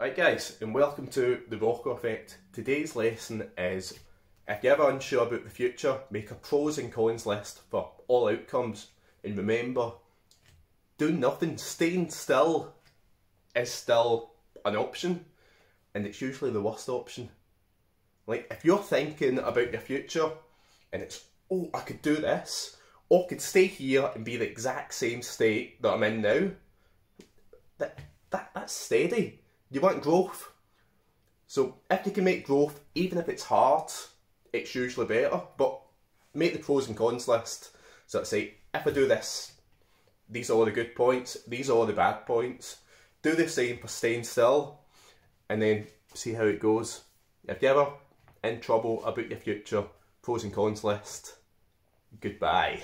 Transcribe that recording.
Right guys, and welcome to the Rocco Effect. Today's lesson is, if you're ever unsure about the future, make a pros and cons list for all outcomes. And remember, doing nothing, staying still is still an option, and it's usually the worst option. Like, if you're thinking about your future, and it's, oh, I could do this, or I could stay here and be the exact same state that I'm in now, that, that that's steady you want growth. So if you can make growth, even if it's hard, it's usually better. But make the pros and cons list. So let's say, if I do this, these are all the good points, these are all the bad points. Do the same for staying still, and then see how it goes. If you're ever in trouble about your future, pros and cons list, goodbye.